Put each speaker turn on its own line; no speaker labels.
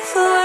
butterfly.